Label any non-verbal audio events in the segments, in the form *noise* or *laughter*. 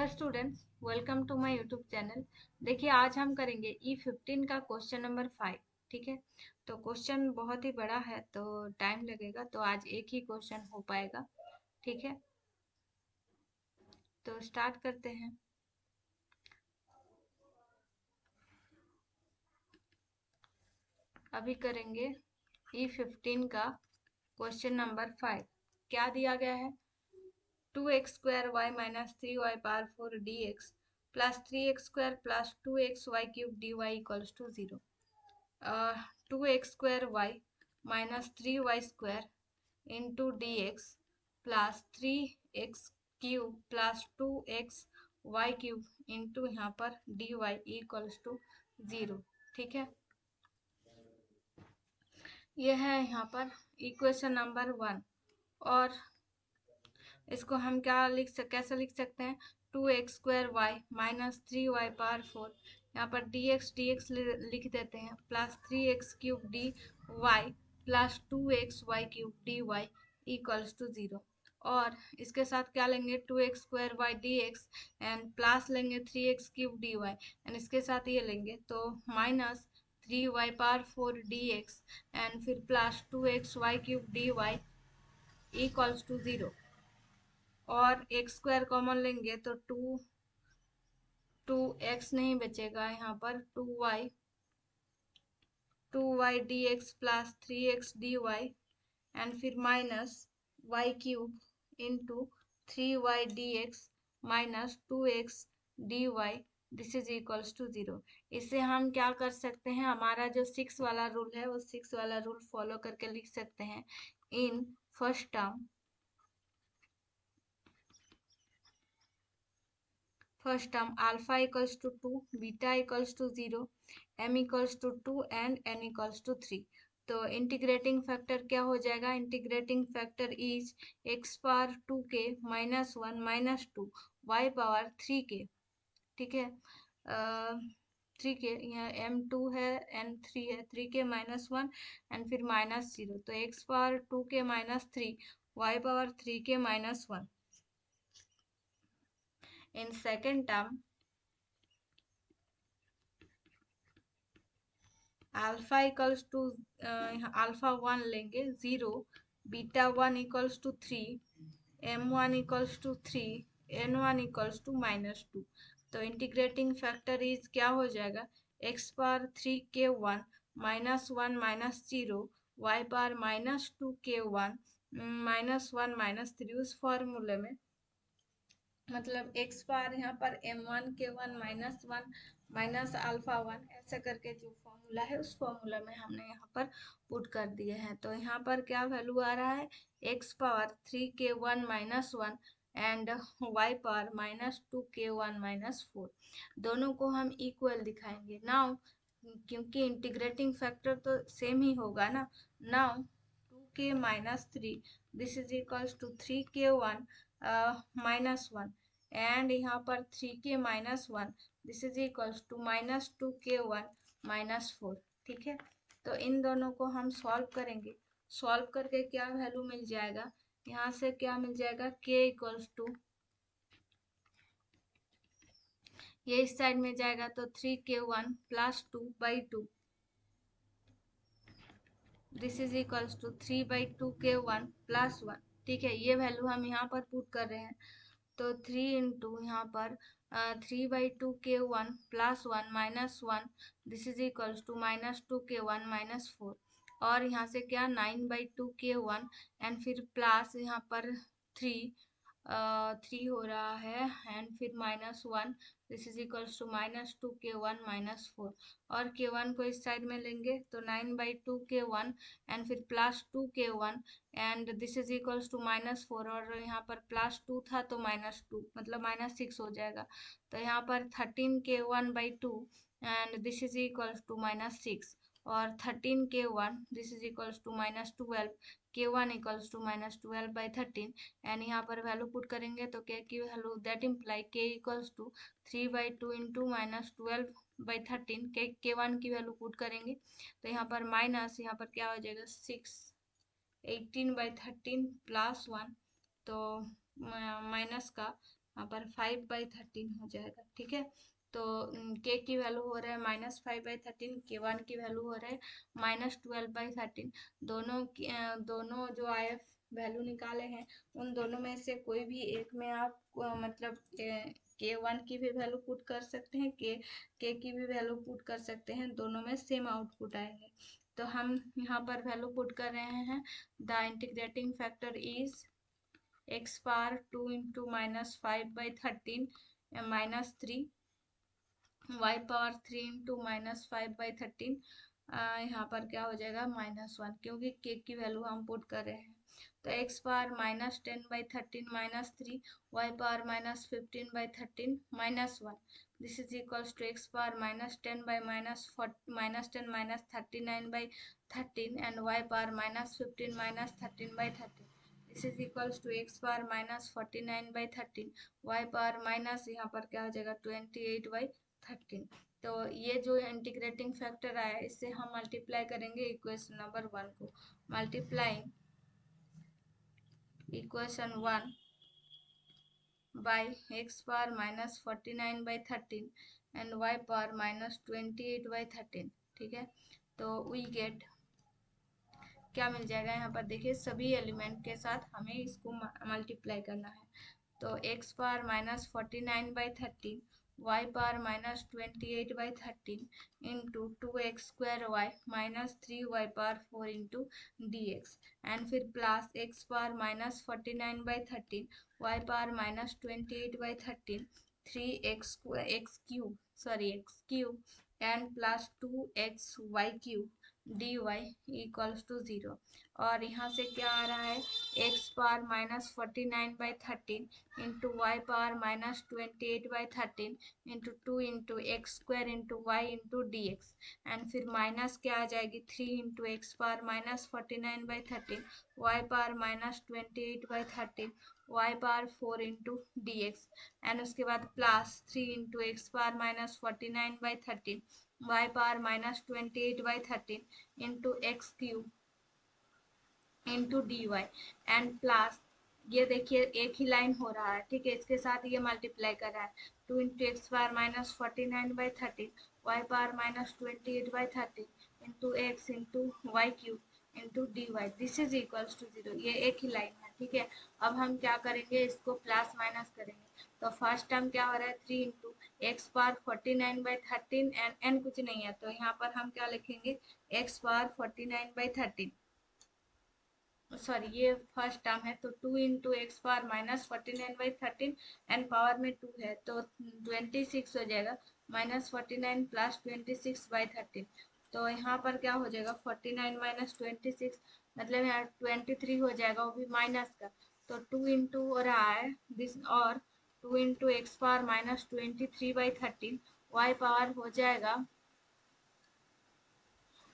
Hello students welcome to my YouTube channel देखिए, आज हम करेंगे ई e फिफ्टीन का क्वेश्चन नंबर फाइव ठीक है? तो क्वेश्चन बहुत ही बड़ा है तो टाइम लगेगा तो आज एक ही क्वेश्चन हो पाएगा, ठीक है? तो स्टार्ट करते हैं। अभी करेंगे ई e फिफ्टीन का क्वेश्चन नंबर फाइव क्या दिया गया है? Two x square y minus three y power four d x plus three x square plus two x y cube d y equals to zero two x square y minus three y square into d x plus three x cube plus two x y cube into यहाँ पर d y equals to zero ठीक है? यह है यहाँ पर equation number one और इसको हम क्या लिख सक, कैसे लिख सकते हैं? Two x square y minus three y power four. यहाँ पर डी एक्स डी एक्स लिख देते हैं। Plus three x cube d y, plus two x y cube d y equals to zero और इसके साथ क्या लेंगे? Two x square y d x and plus लेंगे three x cube d y. And इसके साथ ये लेंगे तो minus three y power four d x and फिर plus two x y cube d y equals to zero और x square common लेंगे तो टू टू एक्स नहीं बचेगा यहाँ पर two y two y d x plus three x d y and फिर minus y cube into three y d x minus two x d y this is equals to zero इससे हम क्या कर सकते हैं? हमारा जो सिक्स वाला रूल है, वो सिक्स वाला रूल फॉलो करके लिख सकते हैं in first term first term, alpha equals to 2 beta equals to 0 m equals to 2 and n equals to 3 तो इंटीग्रेटिंग फैक्टर क्या हो जाएगा? Integrating factor is x power two k minus one minus two y power three k ठीक है? Three k यहाँ m two है n three है three k minus one and फिर माइनस ज़ीरो तो x power two k minus three y power three k minus one in second term alpha equals to alpha one लेंगे zero beta one equals to three m one equals to three n one equals to minus तो integrating factor is क्या हो जाएगा? X power three k one minus one minus zero y power minus two k one minus one minus three उस फॉर्मूले में मतलब x बार यहाँ पर m one k one minus one minus alpha one ऐसा करके जो फॉर्मूला है, उस फॉर्मूला में हमने यहाँ पर पुट कर दिए हैं। तो यहाँ पर क्या वैल्यू आ रहा है? X power three k one minus one and y power minus two k one minus four दोनों को हम इक्वल दिखाएँगे। नाउ क्योंकि इंटीग्रेटिंग फैक्टर तो सेम ही होगा ना। Now two k minus three this is equals to three k one minus one and यहाँ पर three k minus one this is equals to minus two k one minus four ठीक है? तो इन दोनों को हम सॉल्व करेंगे। सॉल्व करके क्या वैल्यू मिल जाएगा? यहाँ से क्या मिल जाएगा? के इक्वल्स टू ये इस साइड में जाएगा तो three k one plus two by two this is equals to three by two k one plus one ठीक है? ये वैल्यू हम यहाँ पर पुट कर रहे हैं। तो थ्री इंटू यहाँ पर three by two k one plus one minus one this is equals to minus two k one minus four और यहाँ से क्या nine by two k one and फिर प्लस यहाँ पर थ्री थ्री हो रहा है एंड फिर minus one this is equals to minus two k one minus four और के वन को इस साइड में लेंगे तो nine by two k one and फिर plus two k one and this is equals to minus four और यहाँ पर प्लस टू था तो माइनस टू मतलब माइनस सिक्स हो जाएगा। तो यहाँ पर thirteen k one by two and this is equals to minus six और thirteen k one this is equals to minus twelve k one equals to minus twelve by thirteen and यहाँ पर value put करेंगे तो k की value that imply k equals to three by two into minus twelve by thirteen k k one की value put करेंगे तो यहाँ पर माइनस यहाँ पर क्या हो जाएगा? Six eighteen by thirteen plus one तो माइनस का यहाँ पर फाइव बाई थर्टीन हो जाएगा, ठीक है? तो के की वैल्यू हो रहा है minus five by thirteen k one की वैल्यू हो रहा है माइनस ट्वेल्व बाई थर्टीन दोनों दोनों जो आई एफ़ वैल्यू निकाले हैं, उन दोनों में से कोई भी एक में आप मतलब के वन की भी वैल्यू पुट कर सकते हैं के के की भी वैल्यू पुट कर सकते हैं, दोनों में सेम आउटपुट आएँगे तो हम यहाँ पर वैल्यू पुट कर रहे हैं the integrating factor is x power two into minus five by thirteen minus three y power three into minus five by thirteen यहाँ पर क्या हो जाएगा? माइनस वन, क्योंकि के की वैल्यू हम पुट कर रहे हैं। तो x power minus ten by thirteen minus three y power minus fifteen by thirteen minus one. This is equals to x power minus 10 by minus 4 minus 10 minus 39 by 13 and y power minus 15 minus 13 by 13 this is equals to x power minus 49 by 13 y power minus यहाँ पर क्या हो जाएगा? 28 by 13 तो ये जो integrating factor आया, इससे हम मल्टीप्लाई करेंगे इक्वेशन नंबर वन को। Multiplying equation one by x power minus 49 by 13 and y power minus 28 by 13 ठीक है? तो वी गेट क्या मिल जाएगा यहाँ पर? देखिए, सभी एलिमेंट के साथ हमें इसको मल्टीप्लाई करना है। तो x power minus forty nine by thirteen y power minus twenty eight by thirteen into two x square y minus three y power four into d x and फिर plus x power minus forty nine by thirteen y power minus 28 by 13 3x x cube, sorry, x cube, and plus 2x y cube dy equals to zero और यहाँ से क्या आ रहा है? x power minus forty nine by thirteen into y power minus twenty eight by thirteen into two into x square into y into d x and फिर minus क्या आ जाएगी? Three into x power minus forty nine by thirteen y power minus twenty eight by thirteen y power four into d x and उसके बाद plus three into x power minus forty nine by thirteen minus twenty eight by thirteen into x cube into d y and plus ये देखिए, एक ही line हो रहा है, ठीक है? इसके साथ ये मल्टीप्लाई कर रहा है। Two into x power minus forty nine by thirteen y power minus twenty eight by thirteen into x into y cube into d y this is equals to zero ये एक ही लाइन है, ठीक है? अब हम क्या करेंगे? इसको प्लस माइनस करेंगे। तो फ़र्स्ट टर्म क्या हो रहा है? Three into x power forty nine by thirteen and and कुछ नहीं है। तो यहाँ पर हम क्या लिखेंगे? X power forty nine by thirteen sorry ये फ़र्स्ट टर्म है तो two into x power minus forty nine by thirteen and power में टू है। तो ट्वेंटी सिक्स हो जाएगा। Minus forty nine plus twenty six by thirteen तो यहाँ पर क्या हो जाएगा? Forty nine minus twenty six मतलब यहाँ ट्वेंटी थ्री हो जाएगा, वो भी माइनस का। तो टू इंटू रहा है दिस और two into x power minus twenty three by thirteen y power हो जाएगा।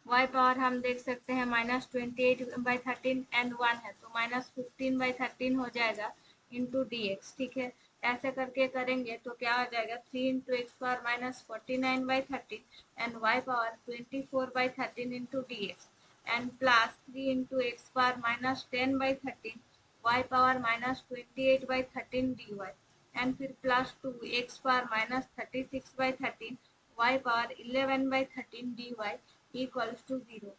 वाई पावर हम देख सकते हैं minus twenty eight by thirteen and one है तो माइनस फिफ्टीन बाई थर्टीन हो जाएगा इंटू डी एक्स ठीक है? ऐसे करके करेंगे तो क्या आ जाएगा? Three into x power minus forty nine by thirteen and y power twenty four by thirteen into d x and plus 3 into x power minus 10 by 13 y power minus 28 by 13 dy. And फिर plus 2 x power minus 36 by 13 y power 11 by 13 dy equals to 0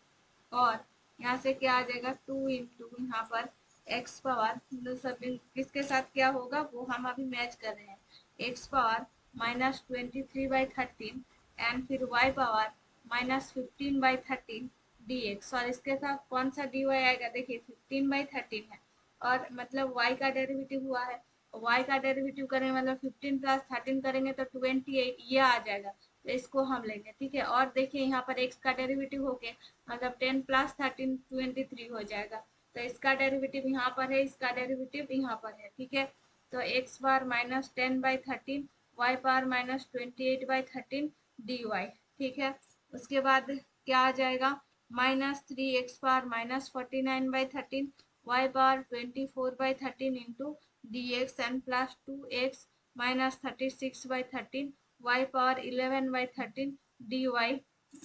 और यहाँ से क्या आ जाएगा? 2 into यहाँ पर x power सब किसके साथ क्या होगा, वो हम अभी मैच कर रहे हैं। X power minus twenty three by thirteen and फिर y power minus fifteen by thirteen d x और इसके साथ कौन सा डी वाई आएगा? देखिए फिफ्टीन बाई थर्टीन है। और मतलब वाई का डेरिवेटिव हुआ है। वाई का डेरिवेटिव करेंगे मतलब फिफ्टीन प्लस थर्टीन करेंगे तो ट्वेंटी एट ये आ जाएगा। तो इसको हम लेंगे, ठीक है? और देखिए, यहाँ पर एक्स का डेरिवेटिव हो गया। मतलब ten plus thirteen twenty three हो जाएगा। तो इसका डेरिवेटिव यहाँ पर है, इसका डेरिवेटिव यहाँ पर है, ठीक है? तो x power minus ten by thirteen y power minus twenty eight by thirteen d y ठीक है? उसके बाद क्या आ जाएगा? Minus three x power minus forty nine by thirteen y power twenty four by thirteen into d x and plus two x minus thirty six by thirteen y power eleven by thirteen d y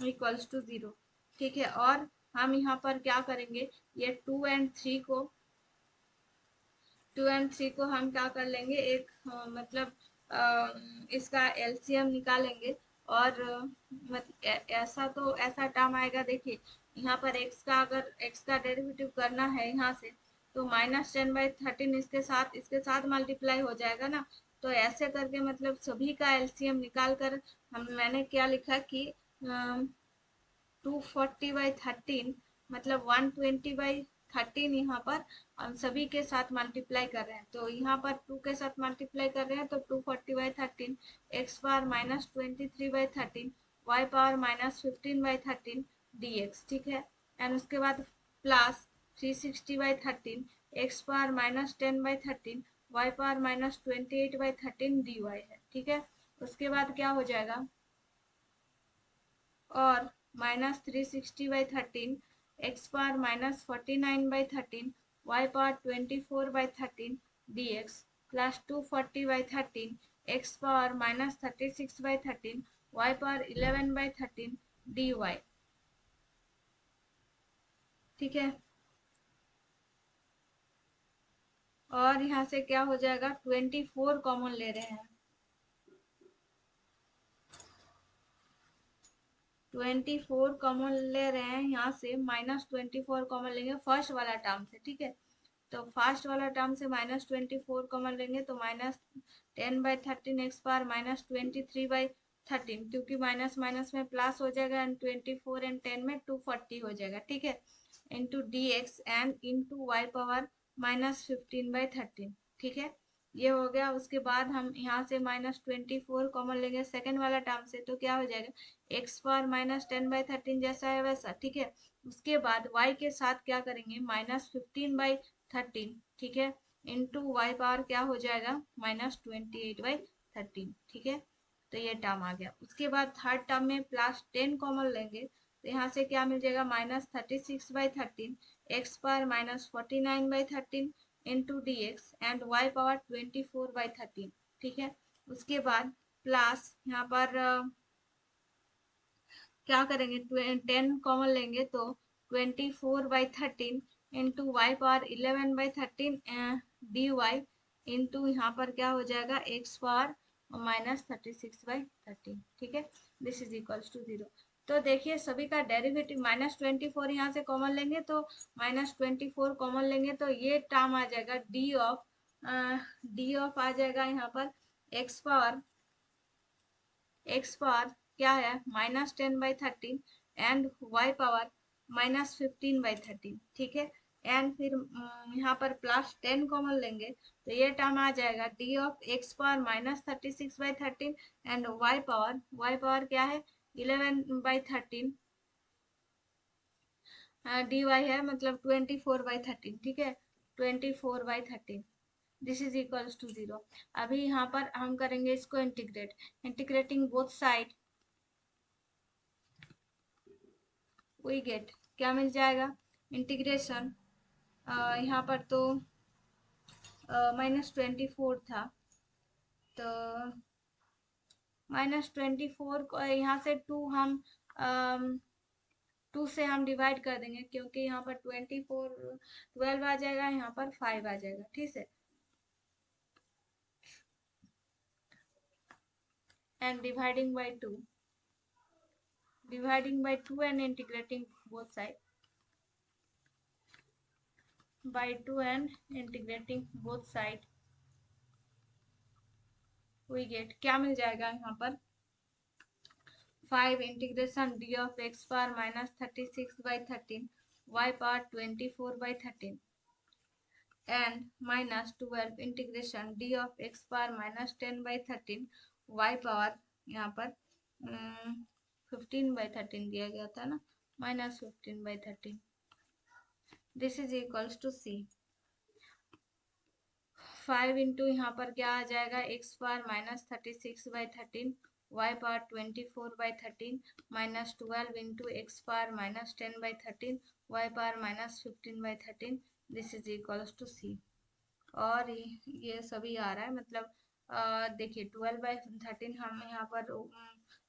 equals to zero ठीक है? और हम यहाँ पर क्या करेंगे? ये two and three को टू एंड थ्री को हम क्या कर लेंगे? एक मतलब इसका एलसीएम निकालेंगे और ऐसा तो ऐसा टर्म आएगा देखिए यहाँ पर एक्स का अगर एक्स का डेरिवेटिव करना है यहाँ से तो माइनस टेन बाई थर्टीन इसके साथ इसके साथ मल्टीप्लाई हो जाएगा ना? तो ऐसे करके मतलब सभी का एलसीएम निकाल कर हम मैंने क्या लिखा कि आ, 240 बाई थर्टीन मतलब 120 बाई थर्टीन यहाँ पर हम सभी के साथ मल्टीप्लाई कर रहे हैं। तो यहाँ पर टू के साथ मल्टीप्लाई कर रहे हैं तो two forty by thirteen x power minus twenty three by thirteen y power minus fifteen by thirteen d x ठीक है? एंड उसके बाद plus three sixty by thirteen x power minus ten by thirteen y power minus twenty eight by thirteen d y है, ठीक है? उसके बाद क्या हो जाएगा? और minus three sixty by thirteen x power minus forty nine by thirteen y power twenty four by thirteen d x plus two forty by thirteen x power minus thirty six by thirteen y power eleven by thirteen d y ठीक है? और यहाँ से क्या हो जाएगा? Twenty four common ले रहे हैं। ट्वेंटी फोर कॉमन ले रहे हैं यहाँ से, माइनस ट्वेंटी फोर कॉमन लेंगे फ़र्स्ट वाला टर्म से, ठीक है? तो फ़र्स्ट वाला टर्म से माइनस ट्वेंटी फोर कॉमन लेंगे तो minus ten by thirteen x power minus twenty three by thirteen, क्योंकि माइनस माइनस में प्लस हो जाएगा and twenty four and ten में टू फोर्टी हो जाएगा, ठीक है? Into d x and into y power minus fifteen by thirteen, ठीक है? ये हो गया, उसके बाद हम यहाँ से माइनस ट्वेंटी फोर कॉमन लेंगे सेकेंड वाला टर्म से तो क्या हो जाएगा? X power minus ten by thirteen जैसा है वैसा, ठीक है? उसके बाद वाई के साथ क्या करेंगे? माइनस फिफ्टीन बाई थर्टीन ठीक है? इंटू वाई पावर क्या हो जाएगा? Minus twenty eight by thirteen ठीक है? तो ये टर्म आ गया। उसके बाद थर्ड टर्म में प्लस टेन कॉमन लेंगे तो यहाँ से क्या मिल जाएगा? Minus thirty six by thirteen x power minus forty nine by thirteen into d x and y power twenty four by thirteen ठीक है? उसके बाद प्लस यहाँ पर क्या करेंगे? टेन कॉमन लेंगे तो twenty four by thirteen into y power eleven by thirteen d y into यहाँ पर क्या हो जाएगा? X power minus thirty six by thirteen ठीक है? This is equals to zero तो देखिए सभी का डेरिवेटिव माइनस ट्वेंटी फोर यहाँ से कॉमन लेंगे तो माइनस ट्वेंटी फोर कॉमन लेंगे तो ये टर्म आ जाएगा डी ऑफ़ डी ऑफ़ आ जाएगा यहाँ पर एक्स पावर एक्स पावर क्या है? Minus ten by thirteen and y power minus fifteen by thirteen ठीक है? एंड फिर यहाँ पर प्लस टेन कॉमन लेंगे तो ये टर्म आ जाएगा d of x power minus thirty six by thirteen and y power y power क्या है? Eleven by thirteen. D y है मतलब ट्वेंटी फोर बाई थर्टीन, ठीक है? Twenty four by thirteen. This is equals to zero अभी यहाँ पर हम करेंगे इसको integrate integrating both side we get क्या मिल जाएगा? इंटीग्रेशन यहाँ पर तो माइनस ट्वेंटी फोर था। तो माइनस ट्वेंटी फोर को यहाँ से टू हम टू से हम डिवाइड कर देंगे, क्योंकि यहाँ पर ट्वेंटी फोर ट्वेल्व आ जाएगा, यहाँ पर फाइव आ जाएगा, ठीक है? And dividing by two dividing by two and integrating both side by two and integrating both side we get क्या मिल जाएगा यहाँ पर? Five integration d of x power minus thirty six by thirteen y power twenty four by thirteen and minus twelve integration d of x power minus ten by thirteen y power यहाँ पर fifteen by thirteen दिया गया था ना minus fifteen by thirteen this is equals to c five into यहाँ पर क्या आ जाएगा? X power minus thirty six by thirteen y power twenty four by thirteen minus twelve into x power minus ten by thirteen y power minus fifteen by thirteen this is equals to c और ये सभी आ रहा है मतलब देखिए twelve by thirteen हम यहाँ पर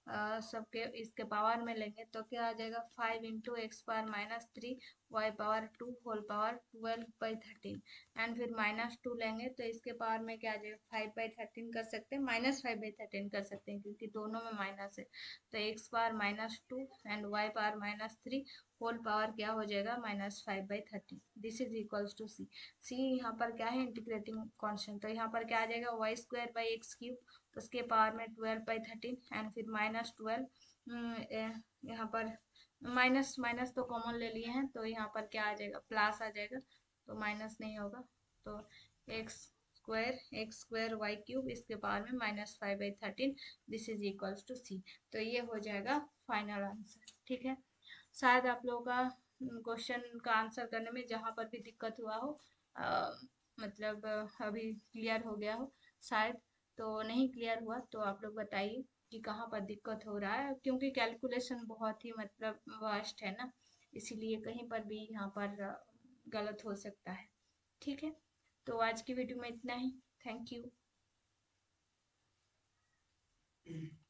सबके इसके पावर में लेंगे तो क्या आ जाएगा? Five into x power minus three, y power two, whole power twelve by thirteen. And फिर माइनस टू लेंगे तो इसके पावर में क्या आ जाएगा? फाइव बाई थर्टीन कर सकते हैं, माइनस फाइव बाई थर्टीन कर सकते हैं, क्योंकि दोनों में माइनस है। तो x power minus two and y power minus three whole power क्या हो जाएगा? Minus five by thirteen this is equals to c c यहाँ पर क्या है? इंटीग्रेटिंग कॉन्स्टेंट तो यहाँ पर क्या आ जाएगा? Y square by x cube उसके पावर में ट्वेल्व बाई थर्टीन एंड फिर माइनस ट्वेल्व यहाँ पर माइनस माइनस तो कॉमन ले लिए हैं। तो यहाँ पर क्या आ जाएगा? प्लस आ जाएगा। तो माइनस नहीं होगा। तो x square x square y cube इसके पावर में minus five by thirteen this is equals to c तो ये हो जाएगा फाइनल आंसर ठीक है? शायद आप लोगों का क्वेश्चन का आंसर करने में जहाँ पर भी दिक्कत हुआ हो आ, मतलब अभी क्लियर हो गया हो शायद तो नहीं क्लियर हुआ तो आप लोग बताइए कि कहाँ पर दिक्कत हो रहा है क्योंकि कैलकुलेशन बहुत ही मतलब वास्ट है ना इसीलिए कहीं पर भी यहाँ पर गलत हो सकता है। ठीक है तो आज की वीडियो में इतना ही थैंक यू *clears throat*